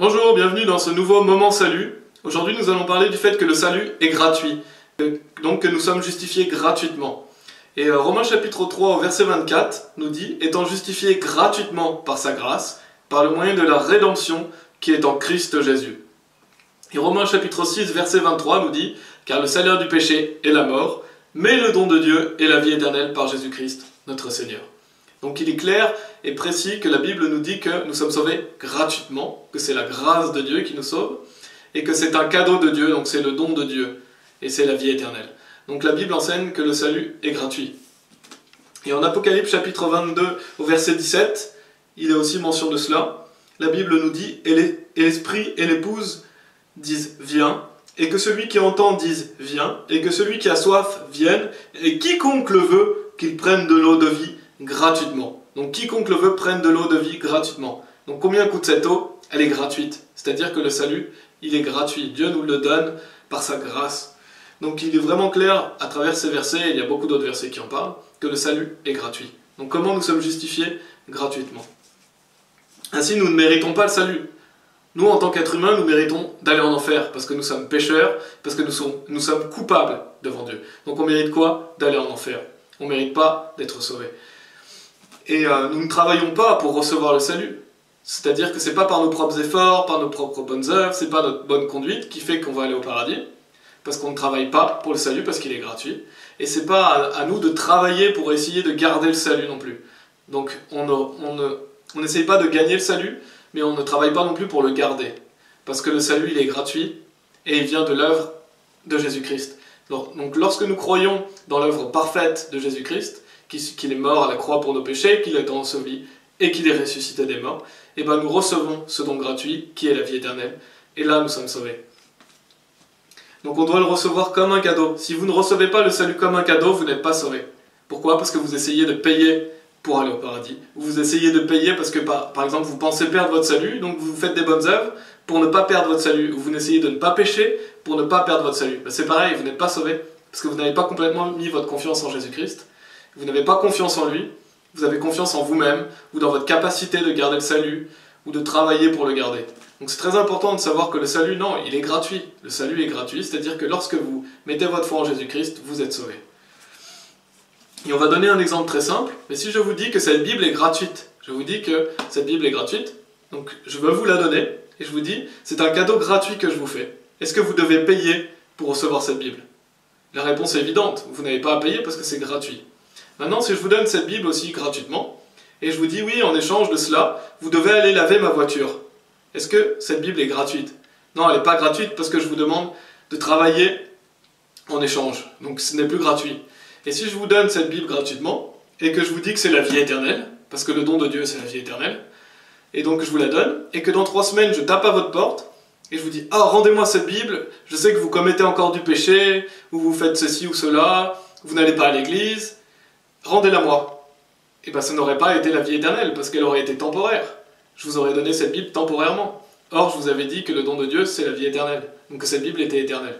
Bonjour, bienvenue dans ce nouveau moment salut. Aujourd'hui nous allons parler du fait que le salut est gratuit, donc que nous sommes justifiés gratuitement. Et euh, Romains chapitre 3 au verset 24 nous dit étant justifiés gratuitement par sa grâce, par le moyen de la rédemption qui est en Christ Jésus. Et Romains chapitre 6 verset 23 nous dit car le salaire du péché est la mort, mais le don de Dieu est la vie éternelle par Jésus-Christ, notre Seigneur. Donc il est clair et précis que la Bible nous dit que nous sommes sauvés gratuitement, que c'est la grâce de Dieu qui nous sauve, et que c'est un cadeau de Dieu, donc c'est le don de Dieu, et c'est la vie éternelle. Donc la Bible enseigne que le salut est gratuit. Et en Apocalypse chapitre 22 au verset 17, il a aussi mention de cela. La Bible nous dit, et l'Esprit et l'épouse disent viens, et que celui qui entend dise viens, et que celui qui a soif vienne, et quiconque le veut, qu'il prenne de l'eau de vie gratuitement. Donc quiconque le veut prenne de l'eau de vie gratuitement. Donc combien coûte cette eau? Elle est gratuite. C'est-à-dire que le salut, il est gratuit. Dieu nous le donne par sa grâce. Donc il est vraiment clair à travers ces versets, et il y a beaucoup d'autres versets qui en parlent, que le salut est gratuit. Donc comment nous sommes justifiés? Gratuitement. Ainsi, nous ne méritons pas le salut. Nous, en tant qu'êtres humains, nous méritons d'aller en enfer, parce que nous sommes pécheurs, parce que nous sommes, nous sommes coupables devant Dieu. Donc on mérite quoi? D'aller en enfer. On ne mérite pas d'être sauvé. Et euh, nous ne travaillons pas pour recevoir le salut. C'est-à-dire que ce n'est pas par nos propres efforts, par nos propres bonnes œuvres, c'est pas notre bonne conduite qui fait qu'on va aller au paradis, parce qu'on ne travaille pas pour le salut, parce qu'il est gratuit. Et c'est pas à, nous de travailler pour essayer de garder le salut non plus. Donc on n'essaye pas de gagner le salut, mais on ne travaille pas non plus pour le garder. Parce que le salut, il est gratuit, et il vient de l'œuvre de Jésus-Christ. Donc lorsque nous croyons dans l'œuvre parfaite de Jésus-Christ, qu'il est mort à la croix pour nos péchés, qu'il est enseveli et qu'il est ressuscité des morts, et eh bien nous recevons ce don gratuit qui est la vie éternelle. Et là, nous sommes sauvés. Donc on doit le recevoir comme un cadeau. Si vous ne recevez pas le salut comme un cadeau, vous n'êtes pas sauvé. Pourquoi? Parce que vous essayez de payer pour aller au paradis. Vous essayez de payer parce que, par, exemple, vous pensez perdre votre salut, donc vous faites des bonnes œuvres pour ne pas perdre votre salut. Ou vous essayez de ne pas pécher pour ne pas perdre votre salut. Ben, c'est pareil, vous n'êtes pas sauvé. Parce que vous n'avez pas complètement mis votre confiance en Jésus-Christ vous n'avez pas confiance en lui, vous avez confiance en vous-même, ou dans votre capacité de garder le salut, ou de travailler pour le garder. Donc c'est très important de savoir que le salut, non, il est gratuit. Le salut est gratuit, c'est-à-dire que lorsque vous mettez votre foi en Jésus-Christ, vous êtes sauvé. Et on va donner un exemple très simple, mais si je vous dis que cette Bible est gratuite, je vous dis que cette Bible est gratuite, donc je veux vous la donner, et je vous dis, c'est un cadeau gratuit que je vous fais. Est-ce que vous devez payer pour recevoir cette Bible? La réponse est évidente, vous n'avez pas à payer parce que c'est gratuit. Maintenant, si je vous donne cette Bible aussi gratuitement, et je vous dis oui, en échange de cela, vous devez aller laver ma voiture, est-ce que cette Bible est gratuite? Non, elle n'est pas gratuite parce que je vous demande de travailler en échange. Donc ce n'est plus gratuit. Et si je vous donne cette Bible gratuitement, et que je vous dis que c'est la vie éternelle, parce que le don de Dieu c'est la vie éternelle, et donc je vous la donne, et que dans trois semaines je tape à votre porte, et je vous dis, ah, rendez-moi cette Bible, je sais que vous commettez encore du péché, ou vous faites ceci ou cela, vous n'allez pas à l'église, rendez-la moi. Et bien, ça n'aurait pas été la vie éternelle, parce qu'elle aurait été temporaire. Je vous aurais donné cette Bible temporairement. Or, je vous avais dit que le don de Dieu, c'est la vie éternelle. Donc que cette Bible était éternelle.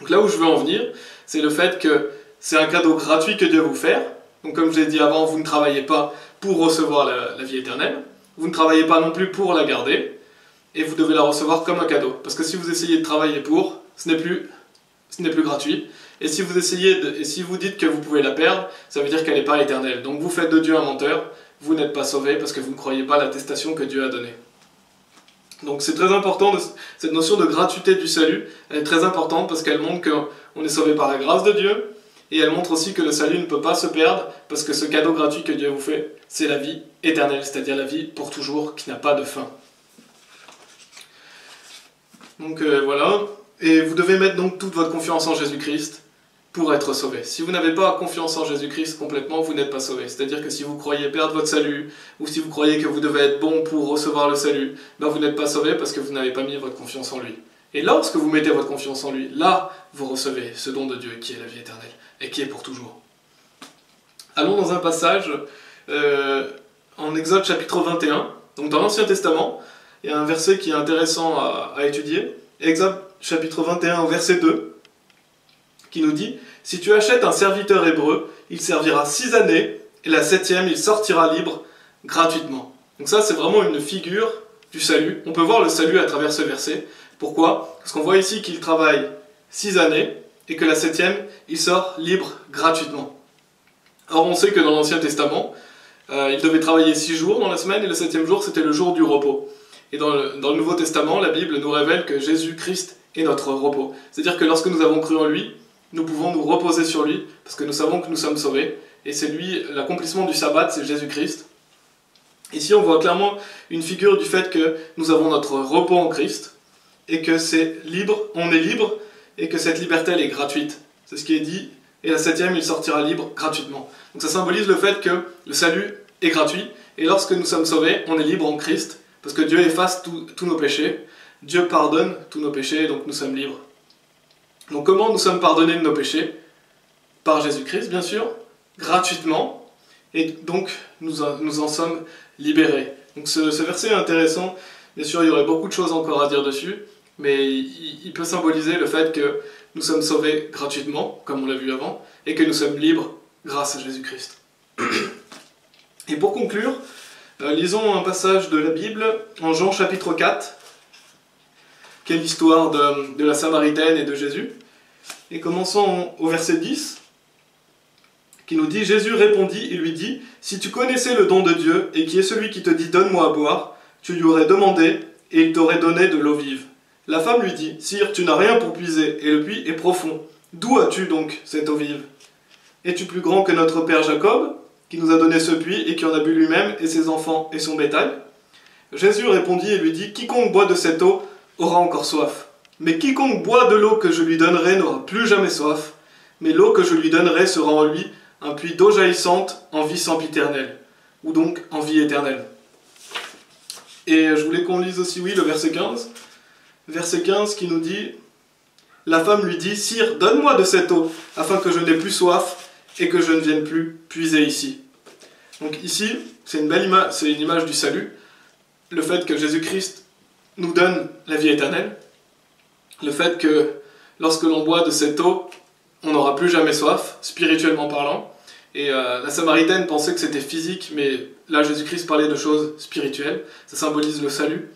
Donc là où je veux en venir, c'est le fait que c'est un cadeau gratuit que Dieu vous fait. Donc comme je l'ai dit avant, vous ne travaillez pas pour recevoir la, la, vie éternelle. Vous ne travaillez pas non plus pour la garder. Et vous devez la recevoir comme un cadeau. Parce que si vous essayez de travailler pour, ce n'est plus, ce n'est plus gratuit. Et si vous essayez et si vous dites que vous pouvez la perdre, ça veut dire qu'elle n'est pas éternelle. Donc vous faites de Dieu un menteur, vous n'êtes pas sauvé parce que vous ne croyez pas l'attestation que Dieu a donnée. Donc c'est très important, cette notion de gratuité du salut, elle est très importante parce qu'elle montre qu'on est sauvé par la grâce de Dieu, et elle montre aussi que le salut ne peut pas se perdre parce que ce cadeau gratuit que Dieu vous fait, c'est la vie éternelle, c'est-à-dire la vie pour toujours qui n'a pas de fin. Donc euh, voilà, et vous devez mettre donc toute votre confiance en Jésus-Christ pour être sauvé. Si vous n'avez pas confiance en Jésus-Christ complètement, vous n'êtes pas sauvé. C'est-à-dire que si vous croyez perdre votre salut, ou si vous croyez que vous devez être bon pour recevoir le salut, ben vous n'êtes pas sauvé parce que vous n'avez pas mis votre confiance en lui. Et lorsque vous mettez votre confiance en lui, là, vous recevez ce don de Dieu qui est la vie éternelle, et qui est pour toujours. Allons dans un passage euh, en Exode chapitre 21, donc dans l'Ancien Testament, il y a un verset qui est intéressant à, à étudier. Exode chapitre 21, verset 2 qui nous dit Si tu achètes un serviteur hébreu, il servira six années, et la septième, il sortira libre gratuitement. Donc, ça, c'est vraiment une figure du salut. On peut voir le salut à travers ce verset. Pourquoi? Parce qu'on voit ici qu'il travaille six années et que la septième, il sort libre gratuitement. Or, on sait que dans l'Ancien Testament, euh, il devait travailler six jours dans la semaine et le septième jour, c'était le jour du repos. Et dans le, dans le Nouveau Testament, la Bible nous révèle que Jésus-Christ est notre repos. C'est-à-dire que lorsque nous avons cru en lui, nous pouvons nous reposer sur lui parce que nous savons que nous sommes sauvés. Et c'est lui, l'accomplissement du sabbat, c'est Jésus-Christ. Ici, on voit clairement une figure du fait que nous avons notre repos en Christ et que c'est libre, on est libre et que cette liberté elle est gratuite. C'est ce qui est dit. Et la septième, il sortira libre gratuitement. Donc ça symbolise le fait que le salut est gratuit et lorsque nous sommes sauvés, on est libre en Christ parce que Dieu efface tous nos péchés, Dieu pardonne tous nos péchés, donc nous sommes libres. Donc comment nous sommes pardonnés de nos péchés? Par Jésus-Christ, bien sûr, gratuitement, et donc nous en, nous en sommes libérés. Donc ce, verset est intéressant, bien sûr il y aurait beaucoup de choses encore à dire dessus, mais il, peut symboliser le fait que nous sommes sauvés gratuitement, comme on l'a vu avant, et que nous sommes libres grâce à Jésus-Christ. Et pour conclure, euh, lisons un passage de la Bible en Jean chapitre 4, l'histoire de, de la Samaritaine et de Jésus. Et commençons au verset 10 qui nous dit Jésus répondit et lui dit Si tu connaissais le don de Dieu et qui est celui qui te dit Donne-moi à boire, tu lui aurais demandé et il t'aurait donné de l'eau vive. La femme lui dit Sire, tu n'as rien pour puiser et le puits est profond. D'où as-tu donc cette eau vive? Es-tu plus grand que notre père Jacob, qui nous a donné ce puits et qui en a bu lui-même et ses enfants et son bétail? Jésus répondit et lui dit Quiconque boit de cette eau aura encore soif. Mais quiconque boit de l'eau que je lui donnerai n'aura plus jamais soif, mais l'eau que je lui donnerai sera en lui un puits d'eau jaillissante en vie sempiternelle, ou donc en vie éternelle. Et je voulais qu'on lise aussi, oui, le verset 15. Verset 15 qui nous dit La femme lui dit Sire, donne-moi de cette eau, afin que je n'ai plus soif et que je ne vienne plus puiser ici. Donc ici, c'est une belle image, c'est une image du salut, le fait que Jésus-Christ nous donne la vie éternelle, le fait que lorsque l'on boit de cette eau, on n'aura plus jamais soif, spirituellement parlant. Et euh, la Samaritaine pensait que c'était physique, mais là Jésus-Christ parlait de choses spirituelles. Ça symbolise le salut.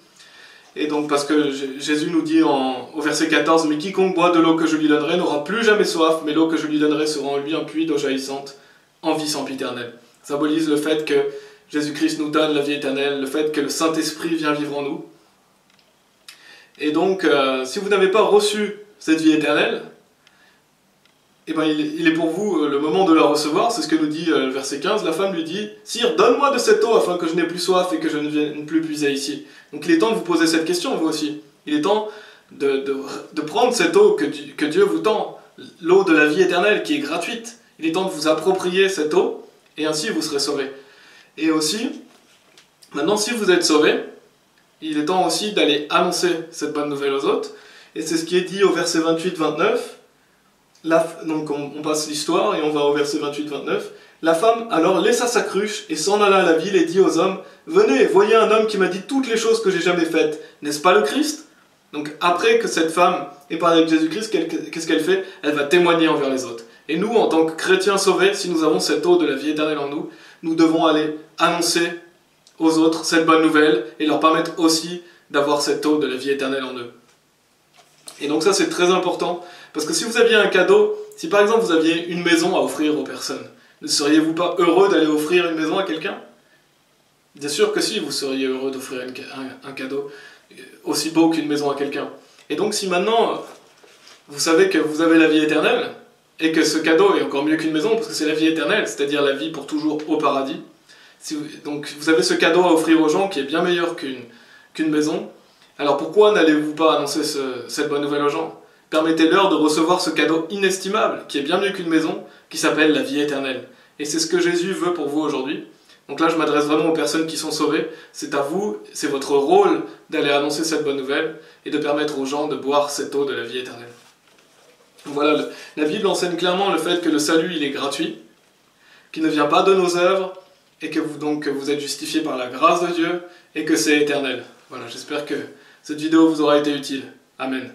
Et donc parce que Jésus nous dit au verset 14, Mais quiconque boit de l'eau que je lui donnerai n'aura plus jamais soif, mais l'eau que je lui donnerai sera en lui un puits d'eau jaillissante, en vie sempiternelle. Ça symbolise le fait que Jésus-Christ nous donne la vie éternelle, le fait que le Saint-Esprit vient vivre en nous. Et donc, euh, si vous n'avez pas reçu cette vie éternelle, eh ben, il, est pour vous euh, le moment de la recevoir, c'est ce que nous dit euh, le verset 15. La femme lui dit Sire, donne-moi de cette eau afin que je n'ai plus soif et que je ne vienne plus puiser ici. Donc il est temps de vous poser cette question, vous aussi. Il est temps de, prendre cette eau que, que Dieu vous tend, l'eau de la vie éternelle qui est gratuite. Il est temps de vous approprier cette eau et ainsi vous serez sauvés. Et aussi, maintenant, si vous êtes sauvés, il est temps aussi d'aller annoncer cette bonne nouvelle aux autres. Et c'est ce qui est dit au verset 28-29 donc on, passe l'histoire et on va au verset 28-29. La femme alors laissa sa cruche et s'en alla à la ville et dit aux hommes Venez, voyez un homme qui m'a dit toutes les choses que j'ai jamais faites. N'est-ce pas le Christ? Donc après que cette femme ait parlé avec Jésus-Christ, qu'est-ce qu'elle fait? Elle va témoigner envers les autres. Et nous, en tant que chrétiens sauvés, si nous avons cette eau de la vie éternelle en nous, nous devons aller annoncer aux autres cette bonne nouvelle et leur permettre aussi d'avoir cette eau de la vie éternelle en eux. Et donc ça c'est très important parce que si vous aviez un cadeau, si par exemple vous aviez une maison à offrir aux personnes, ne seriez-vous pas heureux d'aller offrir une maison à quelqu'un? Bien sûr que si, vous seriez heureux d'offrir un, cadeau aussi beau qu'une maison à quelqu'un. Et donc si maintenant vous savez que vous avez la vie éternelle, et que ce cadeau est encore mieux qu'une maison, parce que c'est la vie éternelle, c'est-à-dire la vie pour toujours au paradis, donc vous avez ce cadeau à offrir aux gens qui est bien meilleur qu'une maison, alors pourquoi n'allez-vous pas annoncer cette bonne nouvelle aux gens? Permettez-leur de recevoir ce cadeau inestimable, qui est bien mieux qu'une maison, qui s'appelle la vie éternelle. Et c'est ce que Jésus veut pour vous aujourd'hui. Donc là, je m'adresse vraiment aux personnes qui sont sauvées. C'est à vous, c'est votre rôle d'aller annoncer cette bonne nouvelle et de permettre aux gens de boire cette eau de la vie éternelle. Voilà, la Bible enseigne clairement le fait que le salut, il est gratuit, qu'il ne vient pas de nos œuvres, et que vous, donc, vous êtes justifié par la grâce de Dieu, et que c'est éternel. Voilà, j'espère que cette vidéo vous aura été utile. Amen.